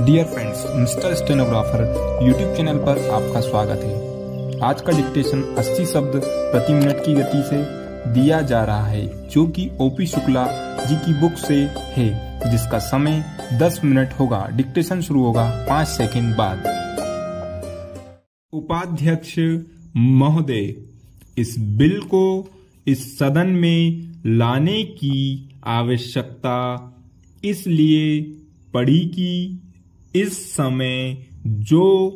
Dear friends mister stenographer YouTube channel पर आपका स्वागत है। आज का डिक्टेशन 80 शब्द प्रति मिनट की गति से दिया जा रहा है, जो कि ओपी शुक्ला जी की बुक से है, जिसका समय 10 मिनट होगा। डिक्टेशन शुरू होगा 5 सेकंड बाद। उपाध्यक्ष महोदय, इस बिल को इस सदन में लाने की आवश्यकता इसलिए पड़ी कि इस समय जो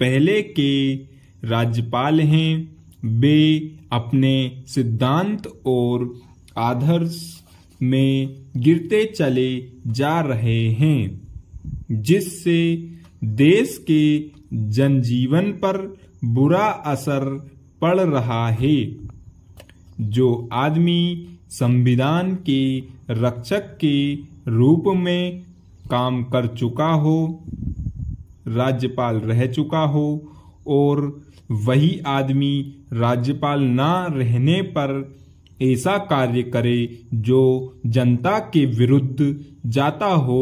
पहले के राज्यपाल हैं, वे अपने सिद्धांत और आदर्श में गिरते चले जा रहे हैं, जिससे देश के जनजीवन पर बुरा असर पड़ रहा है। जो आदमी संविधान के रक्षक के रूप में काम कर चुका हो, राज्यपाल रह चुका हो, और वही आदमी राज्यपाल ना रहने पर ऐसा कार्य करे जो जनता के विरुद्ध जाता हो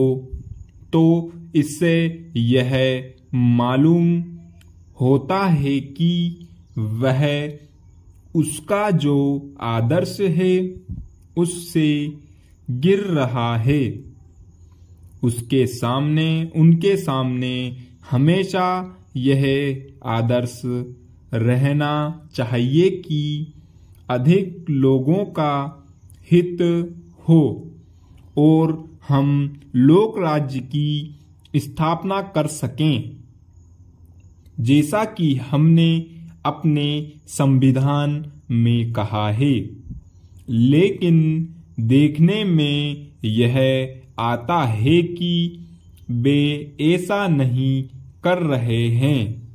तो इससे यह मालूम होता है कि वह उसका जो आदर्श है, उससे गिर रहा है। उसके सामने, उनके सामने हमेशा यह आदर्श रहना चाहिए कि अधिक लोगों का हित हो और हम लोक राज्य की स्थापना कर सकें। जैसा कि हमने अपने संविधान में कहा है, लेकिन देखने में यह आता है कि वे ऐसा नहीं कर रहे हैं।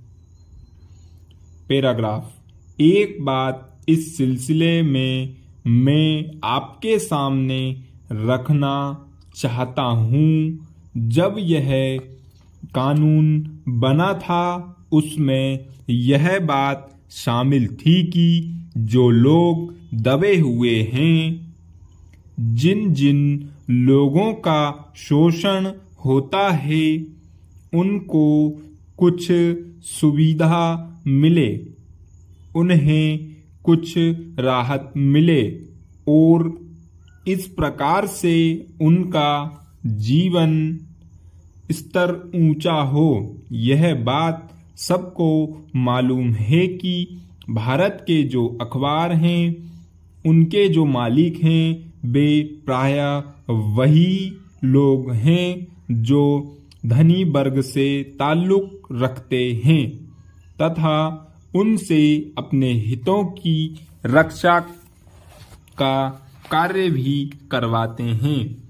पैराग्राफ। एक बात इस सिलसिले में मैं आपके सामने रखना चाहता हूँ। जब यह कानून बना था, उसमें यह बात शामिल थी कि जो लोग दबे हुए हैं, जिन जिन लोगों का शोषण होता है, उनको कुछ सुविधा मिले, उन्हें कुछ राहत मिले और इस प्रकार से उनका जीवन स्तर ऊँचा हो। यह बात सबको मालूम है कि भारत के जो अखबार हैं, उनके जो मालिक हैं वे प्राय वही लोग हैं जो धनी वर्ग से ताल्लुक रखते हैं तथा उनसे अपने हितों की रक्षा का कार्य भी करवाते हैं।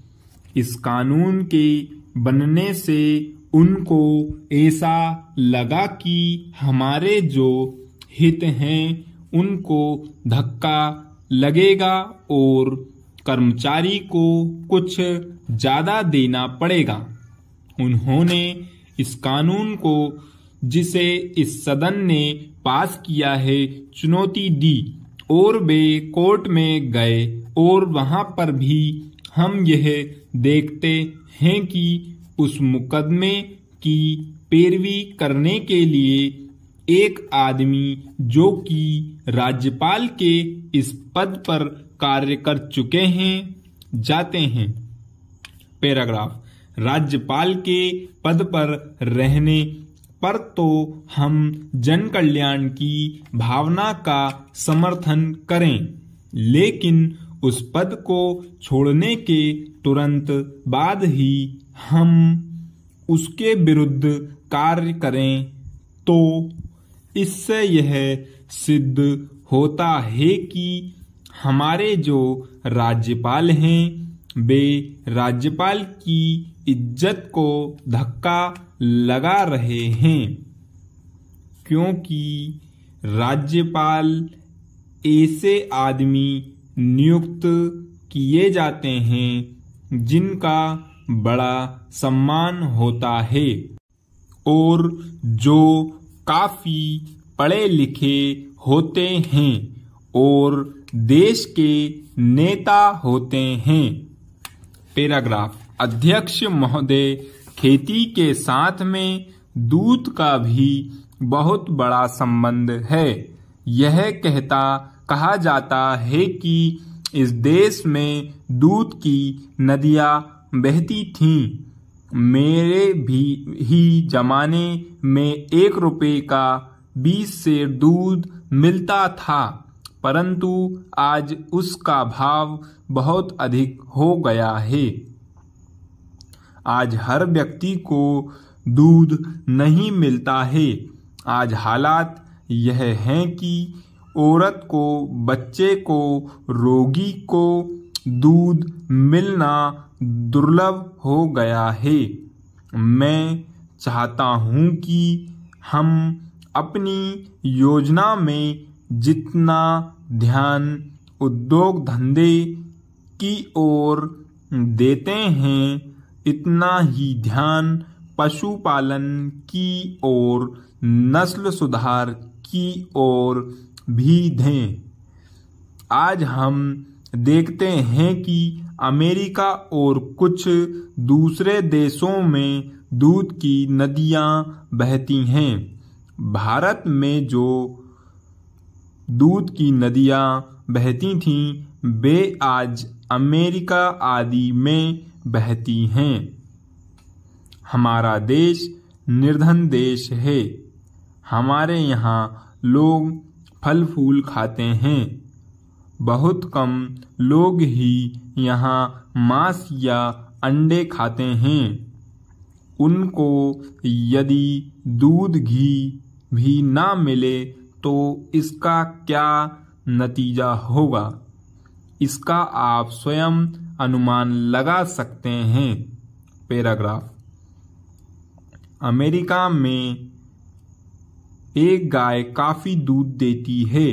इस कानून के बनने से उनको ऐसा लगा कि हमारे जो हित हैं, उनको धक्का लगेगा और कर्मचारी को कुछ ज़्यादा देना पड़ेगा। उन्होंने इस कानून को, जिसे इस सदन ने पास किया है, चुनौती दी और वे कोर्ट में गए और वहाँ पर भी हम यह देखते हैं कि उस मुकदमे की पैरवी करने के लिए एक आदमी जो कि राज्यपाल के इस पद पर कार्य कर चुके हैं, जाते हैं। पैराग्राफ, राज्यपाल के पद पर रहने पर तो हम जन कल्याण की भावना का समर्थन करें, लेकिन उस पद को छोड़ने के तुरंत बाद ही हम उसके विरुद्ध कार्य करें तो इससे यह सिद्ध होता है कि हमारे जो राज्यपाल हैं, वे राज्यपाल की इज़्ज़त को धक्का लगा रहे हैं, क्योंकि राज्यपाल ऐसे आदमी नियुक्त किए जाते हैं, जिनका बड़ा सम्मान होता है। और जो काफ़ी पढ़े लिखे होते हैं, और देश के नेता होते हैं। पैराग्राफ। अध्यक्ष महोदय, खेती के साथ में दूध का भी बहुत बड़ा संबंध है। यह कहता, कहा जाता है कि इस देश में दूध की नदियाँ बहती थीं। मेरे भी, ही जमाने में एक रुपए का बीस से दूध मिलता था। परंतु आज उसका भाव बहुत अधिक हो गया है। आज हर व्यक्ति को दूध नहीं मिलता है। आज हालात यह हैं कि औरत को, बच्चे को, रोगी को दूध मिलना दुर्लभ हो गया है। मैं चाहता हूँ कि हम अपनी योजना में जितना ध्यान उद्योग धंधे की ओर देते हैं, इतना ही ध्यान पशुपालन की ओर, नस्ल सुधार की ओर भी दें। आज हम देखते हैं कि अमेरिका और कुछ दूसरे देशों में दूध की नदियाँ बहती हैं। भारत में जो दूध की नदियाँ बहती थीं, वे आज अमेरिका आदि में बहती हैं। हमारा देश निर्धन देश है। हमारे यहाँ लोग फल फूल खाते हैं। बहुत कम लोग ही यहाँ मांस या अंडे खाते हैं। उनको यदि दूध घी भी ना मिले तो इसका क्या नतीजा होगा? इसका आप स्वयं अनुमान लगा सकते हैं। पैराग्राफ। अमेरिका में एक गाय काफ़ी दूध देती है,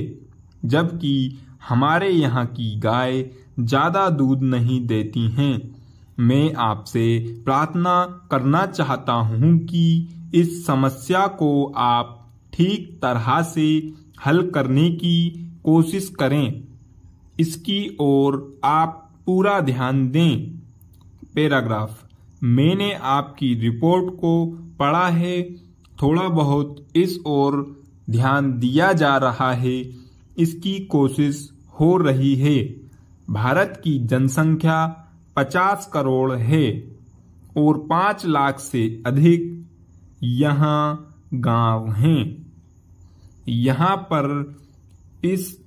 जबकि हमारे यहाँ की गाय ज़्यादा दूध नहीं देती हैं। मैं आपसे प्रार्थना करना चाहता हूँ कि इस समस्या को आप ठीक तरह से हल करने की कोशिश करें। इसकी ओर आप पूरा ध्यान दें। पैराग्राफ। मैंने आपकी रिपोर्ट को पढ़ा है। थोड़ा बहुत इस ओर ध्यान दिया जा रहा है। इसकी कोशिश हो रही है। भारत की जनसंख्या पचास करोड़ है और पाँच लाख से अधिक यहाँ गाँव हैं। यहाँ पर इस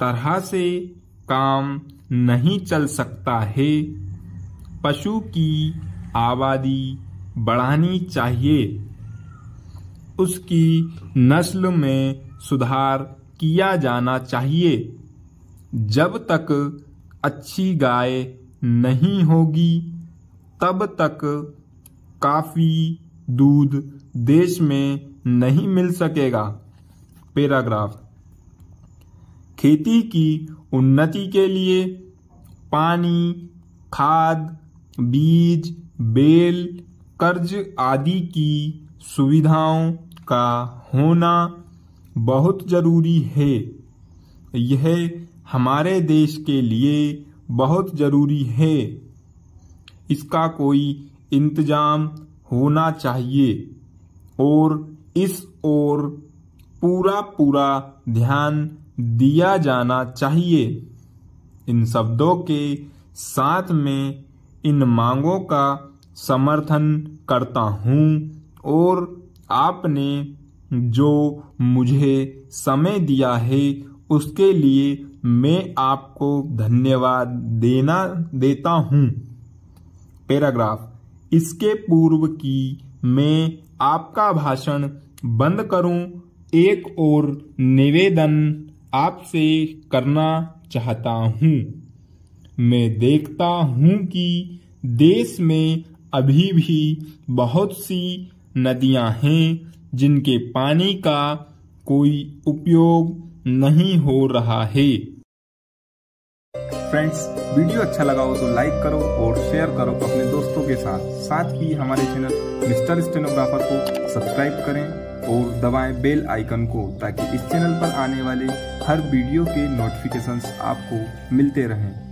तरह से काम नहीं चल सकता है। पशु की आबादी बढ़ानी चाहिए। उसकी नस्ल में सुधार किया जाना चाहिए। जब तक अच्छी गाय नहीं होगी, तब तक काफ़ी दूध देश में नहीं मिल सकेगा। पैराग्राफ। खेती की उन्नति के लिए पानी, खाद, बीज, बेल, कर्ज आदि की सुविधाओं का होना बहुत ज़रूरी है। यह हमारे देश के लिए बहुत ज़रूरी है। इसका कोई इंतज़ाम होना चाहिए और इस ओर पूरा पूरा ध्यान दिया जाना चाहिए। इन शब्दों के साथ में इन मांगों का समर्थन करता हूँ और आपने जो मुझे समय दिया है, उसके लिए मैं आपको धन्यवाद देना, देता हूँ। पैराग्राफ। इसके पूर्व की मैं आपका भाषण बंद करूँ एक और निवेदन आपसे करना चाहता हूँ। मैं देखता हूँ कि देश में अभी भी बहुत सी नदियाँ हैं जिनके पानी का कोई उपयोग नहीं हो रहा है। फ्रेंड्स वीडियो अच्छा लगा हो तो लाइक करो और शेयर करो अपने दोस्तों के साथ। साथ ही हमारे चैनल मिस्टर स्टेनोग्राफर को सब्सक्राइब करें। और दबाएँ बेल आइकन को ताकि इस चैनल पर आने वाले हर वीडियो के नोटिफिकेशंस आपको मिलते रहें।